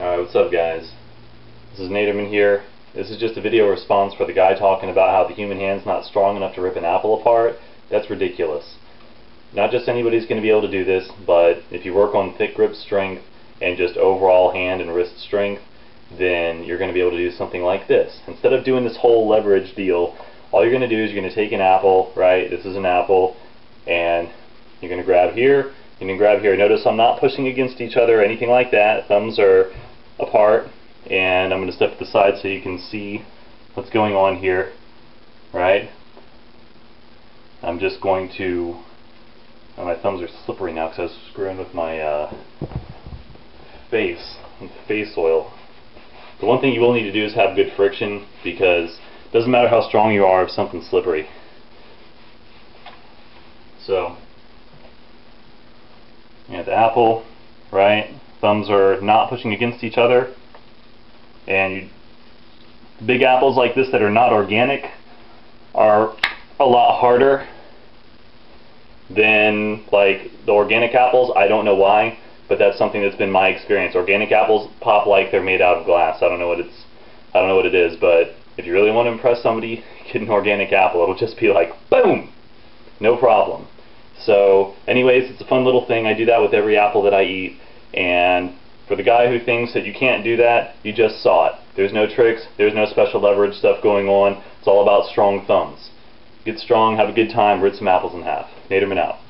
Alright, what's up guys? This is Naterman here. This is just a video response for the guy talking about how the human hand's not strong enough to rip an apple apart. That's ridiculous. Not just anybody's going to be able to do this, but if you work on thick grip strength and just overall hand and wrist strength, then you're going to be able to do something like this. Instead of doing this whole leverage deal, all you're going to do is you're going to take an apple, right, this is an apple, and you're going to grab here, you can grab here. Notice I'm not pushing against each other or anything like that. Thumbs are apart, and I'm going to step to the side so you can see what's going on here, right? I'm just going to, oh, my thumbs are slippery now because I was screwing with my uh, face, face oil. The one thing you will need to do is have good friction because it doesn't matter how strong you are if something's slippery. So, you have the apple, right? Thumbs are not pushing against each other. And you, big apples like this that are not organic are a lot harder than like the organic apples. I don't know why, but that's something that's been my experience. Organic apples pop like they're made out of glass. I don't know what it's I don't know what it is, but if you really want to impress somebody, get an organic apple. It'll just be like boom. No problem. So anyways, it's a fun little thing. I do that with every apple that I eat. And for the guy who thinks that you can't do that, you just saw it. There's no tricks. There's no special leverage stuff going on. It's all about strong thumbs. Get strong, have a good time, rip some apples in half. Naterman out.